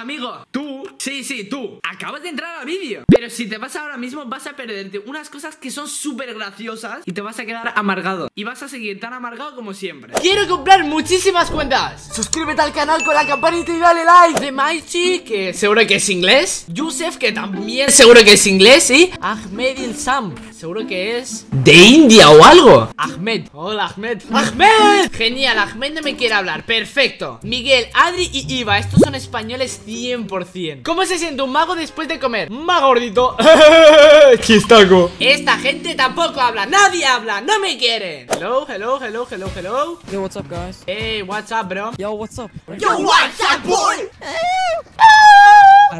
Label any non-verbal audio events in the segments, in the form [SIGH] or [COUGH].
Amigo, tú, sí, sí, tú. Acabas de entrar al vídeo. Pero si te vas ahora mismo vas a perderte unas cosas que son súper graciosas Y te vas a quedar amargado. Y vas a seguir tan amargado como siempre. Quiero comprar muchísimas cuentas. Suscríbete al canal con la campanita y dale like. De Maichi, que seguro que es inglés. Yusef, que también seguro que es inglés. Y Ahmed Il Sam, seguro que es de India o algo. Ahmed, hola Ahmed. ¡Ahmed! Genial, Ahmed no me quiere hablar, perfecto. Miguel, Adri y Iva, estos son españoles 100% ¿Cómo se siente un mago después de comer? Más gordito [LAUGHS] Chistaco Esta gente tampoco habla, nadie habla, no me quieren Hello, hello, hello, hello, hello Yo, what's up, guys? Hey, what's up, bro? Yo, what's up? Yo, what's up, boy? Oh,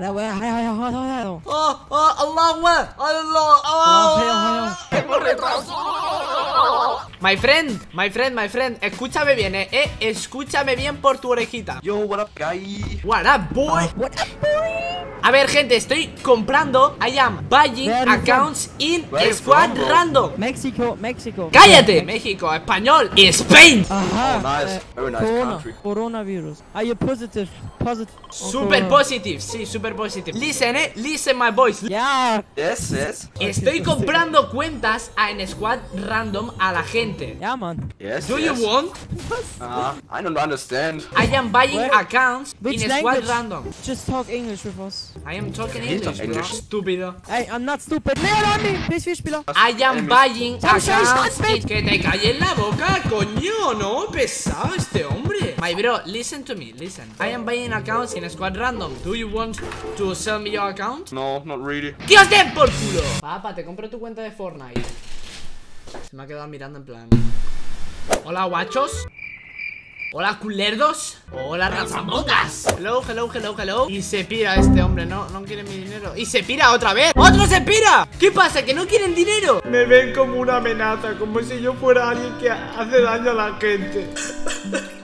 Oh, oh, Allah, Allah, Allah Hemos retrasado My friend, my friend, my friend Escúchame bien, eh, eh Escúchame bien por tu orejita Yo, what up, guy? What up, boy? What up, boy? A ver, gente, estoy comprando I am buying Where accounts in Squad from? Random Mexico, Mexico. ¡Cállate! México, español y Spain Ajá. Oh, nice. Very nice corona, country. Coronavirus. Are you positive? Positive. Super corona? positive, sí, super positive Listen, eh, listen my boys Yeah. Yes, yes. Estoy comprando cuentas a en Squad Random a la gente Yeah, man. Yes, Do yes. you want? Uh, I don't understand. I am buying Where- accounts Which in Squad? Random Just talk English with us. I am talking English, bro. Estúpido Hey, I'm not stupid. Leon, PS4-spieler. I am buying Stop, stop, accounts Que te calle en la boca, coño, no, pesado este hombre My bro, listen to me, listen I am buying accounts in Squad Random Do you want to sell me your account? No, not really. ¡Que os den por culo! Papá, te compro tu cuenta de Fortnite Se me ha quedado mirando en plan Hola, guachos Hola, culerdos Hola, razamotas Hello, hello, hello, hello Y se pira este hombre, no, no quiere mi dinero Y se pira otra vez ¡Otro se pira! ¿Qué pasa? ¿Que no quieren dinero? Me ven como una amenaza Como si yo fuera alguien que hace daño a la gente [LAUGHS]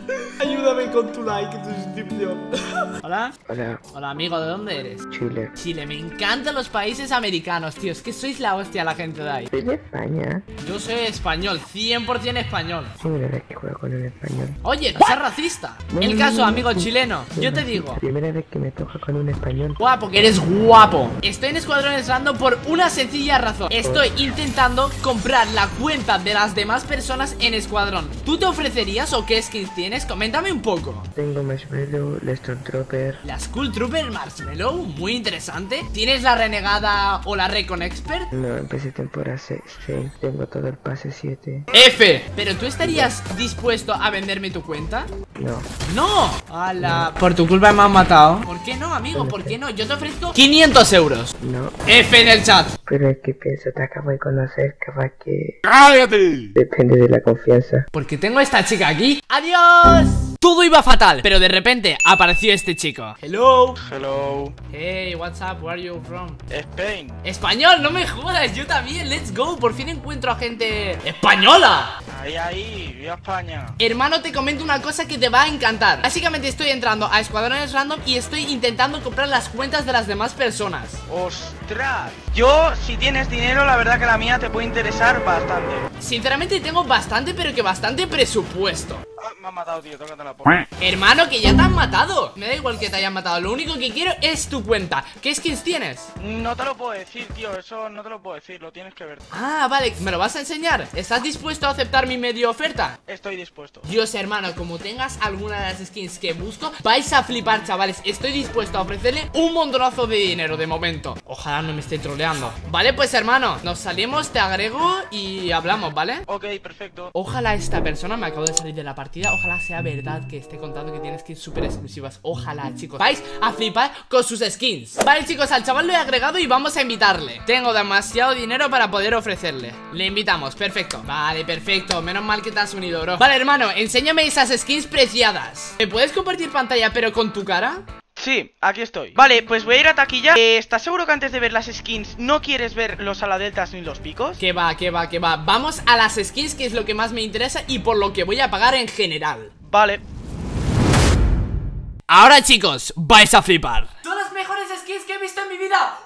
Ayúdame con tu like y tu suscripción [LAUGHS] Hola Hola, Hola, amigo, ¿de dónde eres? Chile. Chile, me encantan los países americanos, tío. Es que sois la hostia la gente de ahí. Soy de España. Yo soy español, 100% español. Primera vez que juego con un español. Oye, no seas racista. El caso, amigo chileno, yo te digo. Primera vez que me toca con un español. Guapo, que eres guapo. Estoy en Escuadrones Random por una sencilla razón. Estoy intentando comprar la cuenta de las demás personas en Escuadrón. ¿Tú te ofrecerías o qué skins tienes? Coméntame un poco. Tengo Marshmallow, la Stormtrooper. La Skull Trooper Marshmallow, muy interesante. ¿Tienes la renegada o la Recon Expert? No, empecé temporada 6. Tengo todo el pase 7. F. ¿Pero tú estarías dispuesto a venderme tu cuenta? No, ¡No! ¡Hala! Por tu culpa me han matado. ¿Por qué no, amigo? ¿Por qué no? Yo te ofrezco 500 euros. no. F en el chat. Pero es que pienso, te acabo de conocer, capaz que ¡Cállate! depende de la confianza. Porque tengo a esta chica aquí. ¡Adiós! Todo iba fatal, pero de repente apareció este chico. Hello. Hello, Hey, what's up? Where are you from? Spain. Español, no me jodas, yo también. Let's go. Por fin encuentro a gente española. Ahí, ahí, viva España. Hermano, te comento una cosa que te va a encantar. Básicamente estoy entrando a Escuadrones Random y estoy intentando comprar las cuentas de las demás personas. ¡Ostras! Yo, si tienes dinero, la verdad que la mía te puede interesar bastante. Sinceramente tengo bastante, pero que bastante presupuesto. Me han matado, tío, tócate la poca. Hermano, que ya te han matado. Me da igual que te hayan matado. Lo único que quiero es tu cuenta. ¿Qué skins tienes? No te lo puedo decir, tío, eso no te lo puedo decir, lo tienes que ver. Ah, vale, ¿me lo vas a enseñar? ¿Estás dispuesto a aceptar mi medio oferta? Estoy dispuesto. Dios, hermano, como tengas alguna de las skins que busco, vais a flipar, chavales. Estoy dispuesto a ofrecerle un montonazo de dinero de momento. Ojalá no me esté troleando. Vale, pues hermano, nos salimos, te agrego y hablamos, ¿vale? Ok, perfecto. Ojalá esta persona, me acabo de salir de la partida Ojalá sea verdad que esté contando que tiene skins súper exclusivas. Ojalá, chicos. Vais a flipar con sus skins. Vale, chicos, al chaval lo he agregado y vamos a invitarle. Tengo demasiado dinero para poder ofrecerle. Le invitamos, perfecto. Vale, perfecto, menos mal que te has unido, bro. Vale, hermano, enséñame esas skins preciadas. ¿Me puedes compartir pantalla pero con tu cara? Sí, aquí estoy. Vale, pues voy a ir a taquilla. Eh, ¿Estás seguro que antes de ver las skins no quieres ver los aladeltas ni los picos? Que va, que va, que va Vamos a las skins que es lo que más me interesa Y por lo que voy a pagar en general Vale. Ahora chicos, vais a flipar Son las mejores skins que he visto en mi vida.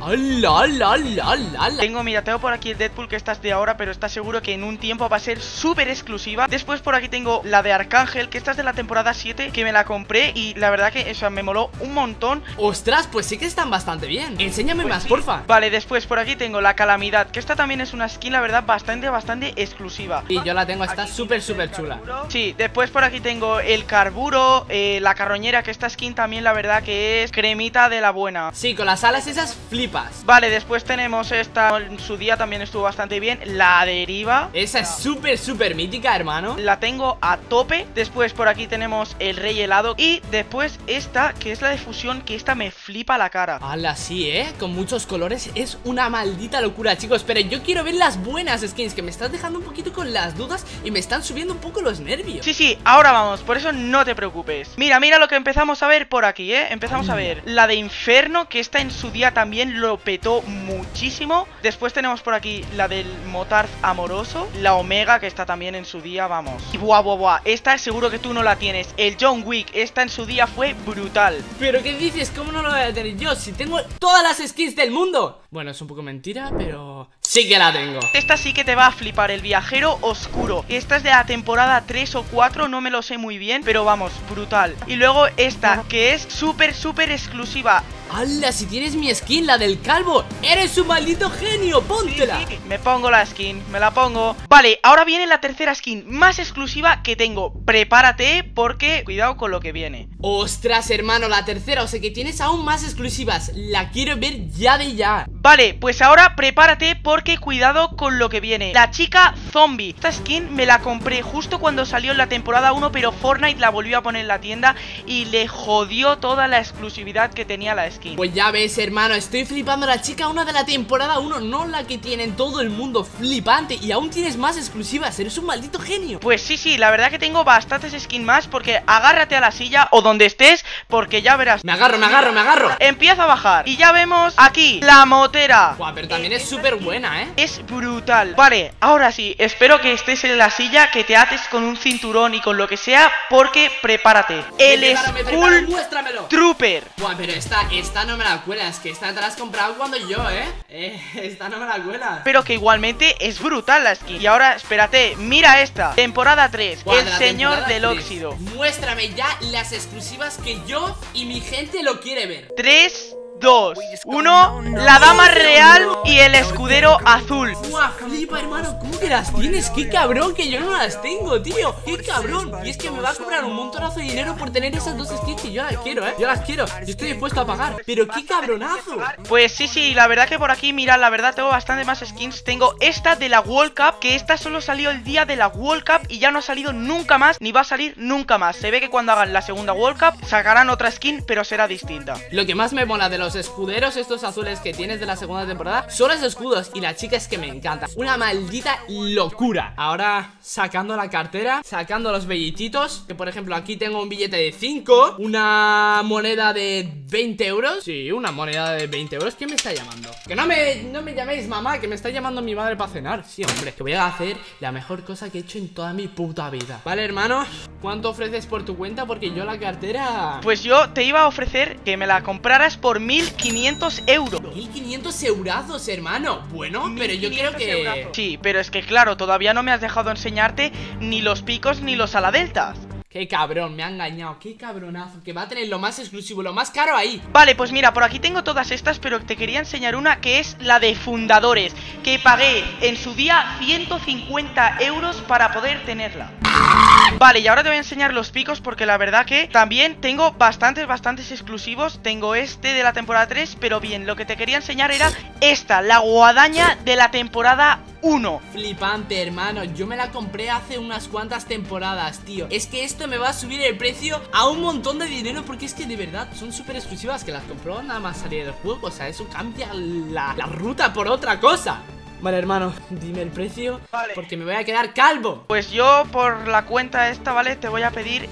¡Hala, hala, hala, hala! Tengo, mira, tengo por aquí el Deadpool que esta es de ahora, pero está seguro que en un tiempo va a ser súper exclusiva. Después por aquí tengo la de Arcángel, que esta es de la temporada 7, que me la compré y la verdad que, o sea, me moló un montón. Ostras, pues sí que están bastante bien. Enséñame Pues más, sí. porfa. Vale, después por aquí tengo la Calamidad, que esta también es una skin, la verdad, bastante, bastante exclusiva. Y yo la tengo, está súper, súper chula. Sí, después por aquí tengo el carburo, eh, la carroñera, que esta skin también la verdad que es cremita de la buena. Sí, con las alas esas flipas. Vale, después tenemos esta, en su día también estuvo bastante bien, la deriva. Esa es súper, súper mítica, hermano. La tengo a tope. Después por aquí tenemos el rey helado. Y después esta, que es la de fusión, que esta me flipa la cara. Hala, sí, ¿eh? Con muchos colores es una maldita locura, chicos Pero yo quiero ver las buenas skins Que me estás dejando un poquito con las dudas Y me están subiendo un poco los nervios Sí, sí, ahora vamos, por eso no te preocupes Mira, mira lo que empezamos a ver por aquí, ¿eh? Empezamos a ver la de Inferno, que esta en su día también lo petó muchísimo. Después tenemos por aquí la del Motarz Amoroso La Omega, que está también en su día, vamos. Y buah, buah, buah, esta seguro que tú no la tienes. El John Wick, esta en su día fue brutal. ¿Pero qué dices? ¿Cómo no lo voy a tener yo? Si tengo todas las skins del mundo. Bueno, es un poco mentira, pero... Sí que la tengo. Esta sí que te va a flipar, el viajero oscuro. Esta es de la temporada 3 o 4, no me lo sé muy bien Pero vamos, brutal. Y luego esta, que es súper, súper exclusiva ¡Hala! Si tienes mi skin, la del calvo ¡Eres un maldito genio! ¡Póntela! Sí, sí, Me pongo la skin, me la pongo Vale, ahora viene la tercera skin más exclusiva que tengo Prepárate porque cuidado con lo que viene Ostras, hermano, la tercera, o sea que tienes aún más exclusivas La quiero ver ya de ya Vale, pues ahora prepárate porque cuidado con lo que viene La chica zombie Esta skin me la compré justo cuando salió en la temporada 1 Pero Fortnite la volvió a poner en la tienda Y le jodió toda la exclusividad que tenía la skin Pues ya ves, hermano, estoy flipando la chica una de la temporada 1 No la que tiene en todo el mundo, flipante Y aún tienes más exclusivas, eres un maldito genio. Pues sí, sí, la verdad que tengo bastantes skins más Porque agárrate a la silla o donde estés Porque ya verás. Me agarro, me agarro, me agarro. Empieza a bajar Y ya vemos aquí la motera. Buah, pero también es súper buena, ¿eh? Es brutal. Vale, ahora sí, espero que estés en la silla Que te ates con un cinturón y con lo que sea Porque prepárate. El Me preparo, Skull Trooper. Buah, pero esta, esta no me la cuelas Que esta te la has comprado cuando yo, ¿eh? Eh, esta no me la cuelas. Pero que igualmente es brutal la skin. Y ahora, espérate, mira esta. Temporada 3 Buah, El señor del tres. óxido. Muéstrame ya las exclusivas que yo y mi gente lo quiere ver. 3, 2, 1 La dama real y el escudero azul Buah, flipa, hermano, ¿cómo que las tienes? ¡Qué cabrón que yo no las tengo, tío! ¡Qué cabrón! Y es que me va a cobrar un montonazo de dinero por tener esas dos skins que yo las quiero, ¿eh? Yo las quiero, yo estoy dispuesto a pagar ¡Pero qué cabronazo! Pues sí, sí, la verdad que por aquí, mira, la verdad tengo bastante más skins Tengo esta de la World Cup, que esta solo salió el día de la World Cup Y ya no ha salido nunca más, ni va a salir nunca más Se ve que cuando hagan la segunda World Cup, sacarán otra skin, pero será distinta Lo que más me mola de los escuderos estos azules que tienes de la segunda temporada son los escudos y la chica es que me encanta. Una maldita locura. Ahora sacando la cartera, sacando los billetitos, que por ejemplo aquí tengo un billete de 5, una moneda de 20 euros. Sí, una moneda de 20 euros. ¿Quién me está llamando? Que no me, no me llaméis mamá, que me está llamando mi madre para cenar. Sí, hombre, que voy a hacer la mejor cosa que he hecho en toda mi puta vida. Vale, hermano, ¿cuánto ofreces por tu cuenta? Porque yo la cartera... Pues yo te iba a ofrecer que me la compraras por 1500 euros 1500 eurazos, hermano. Bueno, pero yo quiero 1500 que. eurazos. Sí, pero es que claro, todavía no me has dejado enseñarte ni los picos ni los aladeltas Qué cabrón, me ha engañado. Qué cabronazo. Que va a tener lo más exclusivo, lo más caro ahí. Vale, pues mira, por aquí tengo todas estas, pero te quería enseñar una que es la de fundadores, que pagué en su día 150 euros para poder tenerla. Vale, y ahora te voy a enseñar los picos porque la verdad que también tengo bastantes, bastantes exclusivos. Tengo este de la temporada 3, pero bien, lo que te quería enseñar era esta, la guadaña de la temporada 1. Flipante, hermano. Yo me la compré hace unas cuantas temporadas, tío. Es que esto me va a subir el precio a un montón de dinero porque es que de verdad son súper exclusivas que las compró nada más salir del juego. O sea, eso cambia la, la ruta por otra cosa. Vale, hermano, [LAUGHS] dime el precio porque me voy a quedar calvo. Pues yo por la cuenta esta, ¿vale? Te voy a pedir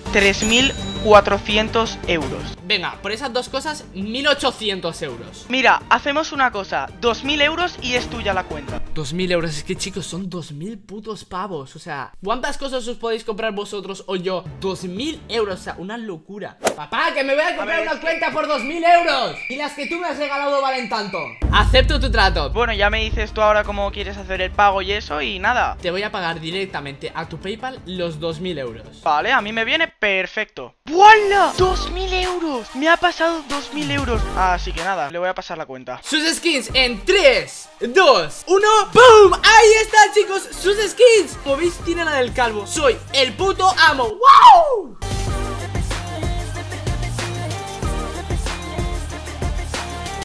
400 euros. Venga, por esas dos cosas, 1800 euros. Mira, hacemos una cosa, 2000 euros y es tuya la cuenta. 2000 euros, es que chicos, son 2000 putos pavos. O sea, ¿cuántas cosas os podéis comprar vosotros o yo? 2000 euros, o sea, una locura. Papá, que me voy a comprar ver, una que- cuenta por 2000 euros. Y las que tú me has regalado valen tanto. Acepto tu trato. Bueno, ya me dices tú ahora cómo quieres hacer el pago y eso y nada. Te voy a pagar directamente a tu PayPal los 2000 euros. Vale, a mí me viene perfecto. ¡Vuela! ¡2000 euros! Me ha pasado 2000 euros. Así que nada, le voy a pasar la cuenta. Sus skins en 3, 2, 1 ¡Boom! Ahí está chicos, sus skins Como veis tiene la del calvo Soy el puto amo ¡Wow!